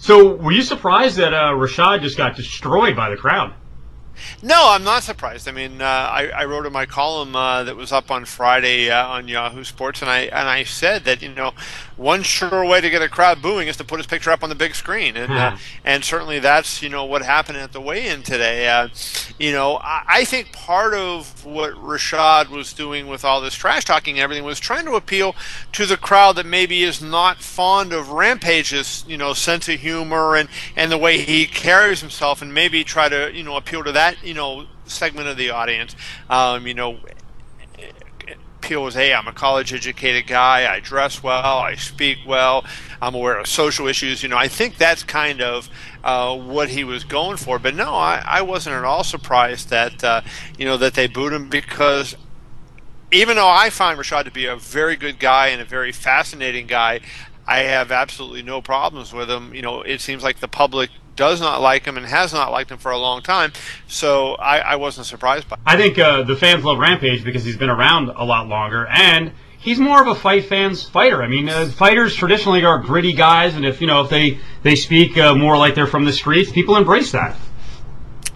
So, were you surprised that uh, Rashad just got destroyed by the crowd? No, I'm not surprised. I mean, uh, I, I, wrote in my column uh, that was up on Friday uh, on Yahoo Sports, and I and I said that you know one sure way to get a crowd booing is to put his picture up on the big screen, and uh, and certainly that's you know what happened at the weigh-in today. Uh, you know, I, I, think part of what Rashad was doing with all this trash talking and everything was trying to appeal to the crowd that maybe is not fond of Rampage's you know sense of humor and and the way he carries himself, and maybe try to you know appeal to that you know segment of the audience. Um, you know, appeal was, hey, I'm a college educated guy, I dress well, I speak well, I'm aware of social issues. You know, I think that's kind of uh, what he was going for. But no, I, I wasn't at all surprised that uh, you know that they booed him because even though I find Rashad to be a very good guy and a very fascinating guy, I have absolutely no problems with him. You know, it seems like the public does not like him and has not liked him for a long time. So I, I wasn't surprised by. It. I think uh, the fans love Rampage because he's been around a lot longer and. He's more of a fight fans fighter. I mean, uh, fighters traditionally are gritty guys, and if you know if they they speak uh, more like they're from the streets, people embrace that.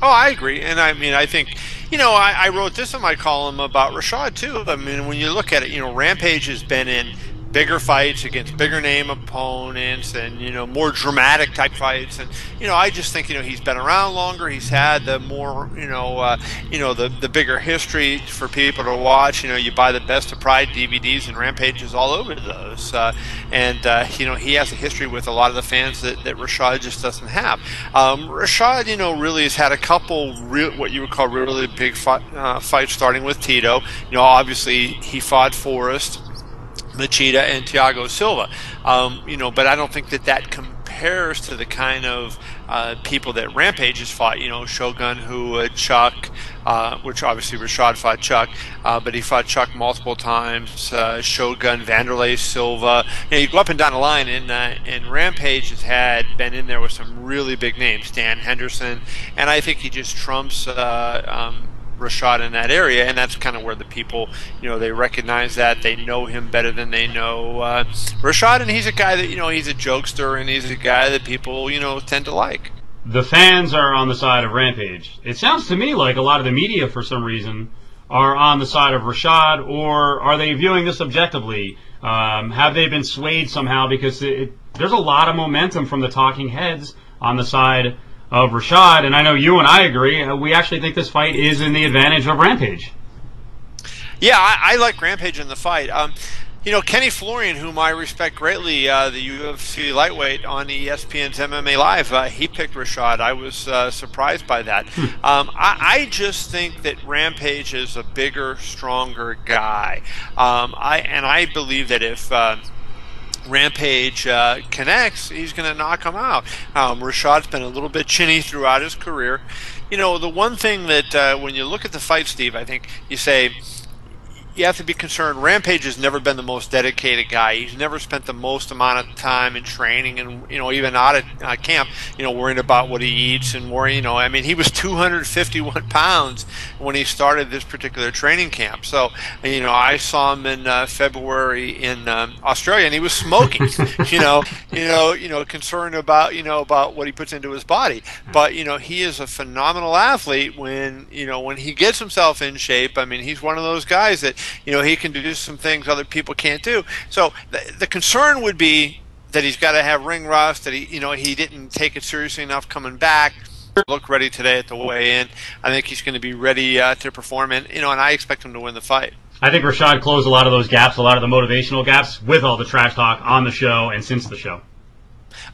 Oh, I agree, and I mean, I think, you know, I, I, wrote this in my column about Rashad too. I mean, when you look at it, you know, Rampage has been in bigger fights against bigger name opponents and you know more dramatic type fights. And you know I just think you know he's been around longer. He's had the more you know uh, you know the the bigger history for people to watch. You know you buy the best of pride DVDs and rampages all over those. Uh, and uh, you know he has a history with a lot of the fans that, that Rashad just doesn't have. Um, Rashad you know really has had a couple real what you would call really big fight, uh, fights starting with Tito. You know obviously he fought Forrest Machida and Thiago Silva. Um, you know, but I don't think that that compares to the kind of uh, people that Rampage has fought. You know, Shogun, who uh, Chuck, uh, which obviously Rashad fought Chuck, uh, but he fought Chuck multiple times. Uh, Shogun, Vanderlei Silva. You, know, you go up and down the line, and uh, and Rampage has had been in there with some really big names, Dan Henderson, and I think he just trumps. Um, Rashad in that area, and that's kind of where the people, you know, they recognize that they know him better than they know uh, Rashad, and he's a guy that you know he's a jokester, and he's a guy that people you know tend to like. The fans are on the side of Rampage. It sounds to me like a lot of the media, for some reason, are on the side of Rashad, or are they viewing this objectively? Um, have they been swayed somehow? Because it, there's a lot of momentum from the talking heads on the side of Rashad, and I know you and I agree. Uh, we actually think this fight is in the advantage of Rampage. Yeah, I, I like Rampage in the fight. Um, you know, Kenny Florian, whom I respect greatly, uh, the UFC lightweight on ESPN's MMA Live, uh, he picked Rashad. I was uh, surprised by that. Hmm. Um, I, I, just think that Rampage is a bigger, stronger guy. Um, I and I believe that if uh, Rampage uh, connects, he's going to knock him out. Um, Rashad's been a little bit chinny throughout his career. You know, the one thing that uh, when you look at the fight, Steve, I think you say you have to be concerned. Rampage has never been the most dedicated guy. He's never spent the most amount of time in training, and you know, even out at uh, camp, you know, worrying about what he eats and worrying. You know, I mean, he was 251 pounds when he started this particular training camp. So, you know, I saw him in uh, February in um, Australia, and he was smoking. you know, you know, you know, concerned about you know about what he puts into his body. But you know, he is a phenomenal athlete when you know when he gets himself in shape. I mean, he's one of those guys that you know, he can do some things other people can't do. So the, the concern would be that he's got to have ring rust, that he, you know, he didn't take it seriously enough coming back. Look ready today at the weigh-in. I think he's going to be ready uh, to perform, and you know, and I expect him to win the fight. I think Rashad closed a lot of those gaps, a lot of the motivational gaps, with all the trash talk on the show and since the show.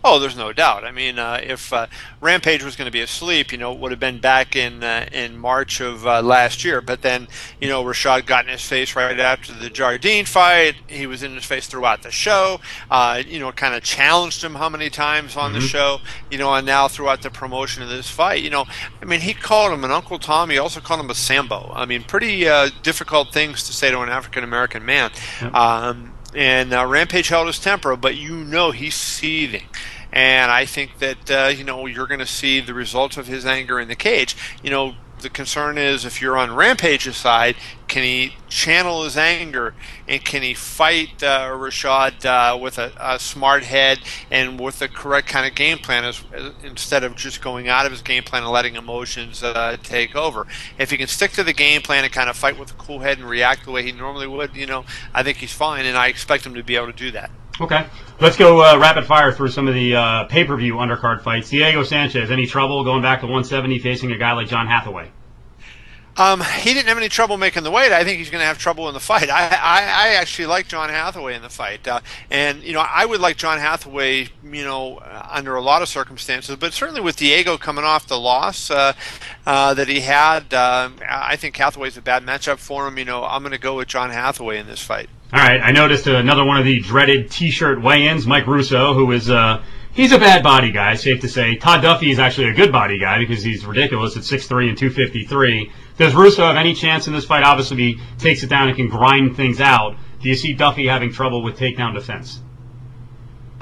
Oh, there's no doubt. I mean, uh, if uh, Rampage was going to be asleep, you know, it would have been back in uh, in March of uh, last year. But then, you know, Rashad got in his face right after the Jardine fight. He was in his face throughout the show. Uh, you know, kind of challenged him how many times on mm-hmm. the show. You know, and now throughout the promotion of this fight, you know, I mean, he called him an Uncle Tom. He also called him a Sambo. I mean, pretty uh, difficult things to say to an African American man. Yep. Um, and uh, Rampage held his temper, but you know he's seething. And I think that uh, you know you're going to see the results of his anger in the cage. You know, the concern is if you're on Rampage's side, can he channel his anger and can he fight uh, Rashad uh, with a, a, smart head and with the correct kind of game plan as, instead of just going out of his game plan and letting emotions uh, take over? If he can stick to the game plan and kind of fight with a cool head and react the way he normally would, you know, I think he's fine, and I expect him to be able to do that. Okay. Let's go uh, rapid fire through some of the uh, pay per view undercard fights. Diego Sanchez, any trouble going back to 170 facing a guy like John Hathaway? Um, he didn't have any trouble making the weight. I think he's going to have trouble in the fight. I, I, I actually like John Hathaway in the fight, uh, and you know I would like John Hathaway, you know, under a lot of circumstances, but certainly with Diego coming off the loss uh, uh, that he had, uh, I think Hathaway's a bad matchup for him. You know, I'm going to go with John Hathaway in this fight. All right, I noticed another one of the dreaded T-shirt weigh-ins, Mike Russow, who is uh, he's a bad body guy, safe to say. Todd Duffy is actually a good body guy because he's ridiculous at 6'3 and 253. Does Russow have any chance in this fight? Obviously, he takes it down and can grind things out. Do you see Duffy having trouble with takedown defense?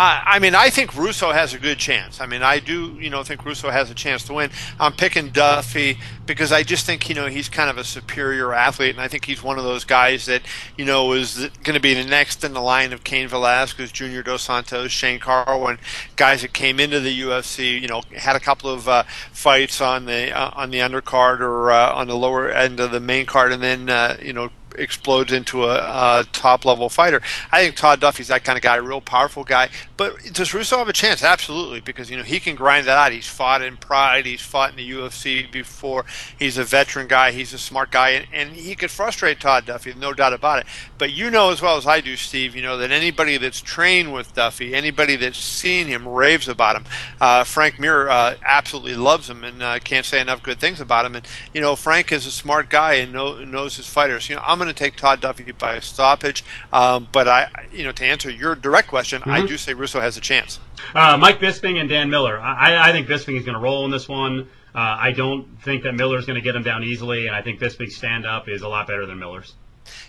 I mean, I think Russow has a good chance. I mean, I do, you know, think Russow has a chance to win. I'm picking Duffy because I just think, you know, he's kind of a superior athlete, and I think he's one of those guys that, you know, is going to be the next in the line of Cain Velasquez, Junior Dos Santos, Shane Carwin, guys that came into the UFC, you know, had a couple of uh, fights on the uh, on the undercard or uh, on the lower end of the main card, and then, uh, you know, explodes into a, a top level fighter. I think Todd Duffy's that kind of guy, a real powerful guy. But does Russow have a chance? Absolutely, because you know he can grind that out. He's fought in Pride, he's fought in the UFC before. He's a veteran guy. He's a smart guy, and, and he could frustrate Todd Duffy, no doubt about it. But you know as well as I do, Steve, you know that anybody that's trained with Duffy, anybody that's seen him, raves about him. Uh, Frank Mir uh, absolutely loves him, and uh, can't say enough good things about him. And you know Frank is a smart guy and know, knows his fighters. You know I'm going to take Todd Duffy by a stoppage. Um, but I, you know, to answer your direct question, mm-hmm. I do say Russow has a chance. Uh, Mike Bisping and Dan Miller. I, I think Bisping is going to roll in this one. Uh, I don't think that Miller's going to get him down easily, and I think Bisping's stand up is a lot better than Miller's.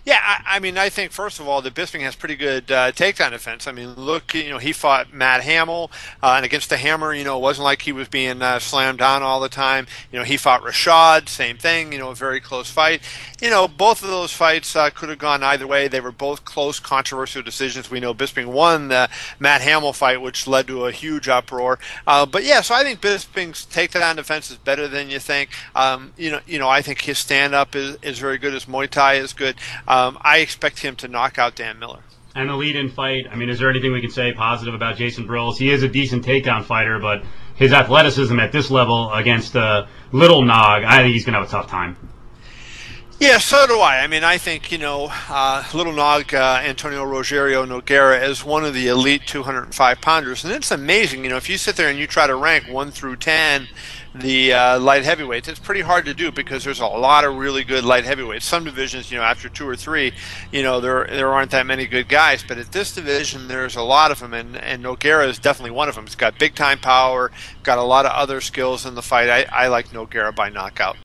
Yeah, I, I, mean, I think first of all, the Bisping has pretty good uh, takedown defense. I mean, look, you know, he fought Matt Hamill, uh, and against the hammer, you know, it wasn't like he was being uh, slammed down all the time. You know, he fought Rashad, same thing. You know, a very close fight. You know, both of those fights uh, could have gone either way. They were both close, controversial decisions. We know Bisping won the Matt Hamill fight, which led to a huge uproar. Uh, but yeah, so I think Bisping's takedown defense is better than you think. Um, you know, you know, I think his stand up is, is very good. His Muay Thai is good. Um, I expect him to knock out Dan Miller. And the lead-in fight. I mean, is there anything we can say positive about Jason Brilz? He is a decent takedown fighter, but his athleticism at this level against uh, Little Nog, I think he's going to have a tough time. Yeah, so do I. I mean, I think, you know, uh, Little Nog, uh, Antonio Rogerio Nogueira is one of the elite 205 pounders. And it's amazing, you know, if you sit there and you try to rank 1 through 10 the uh, light heavyweights. It's pretty hard to do because there's a lot of really good light heavyweights. Some divisions, you know, after two or three, you know, there there aren't that many good guys. But at this division, there's a lot of them, and and Nogueira is definitely one of them. He's got big time power, got a lot of other skills in the fight. I, I like Nogueira by knockout.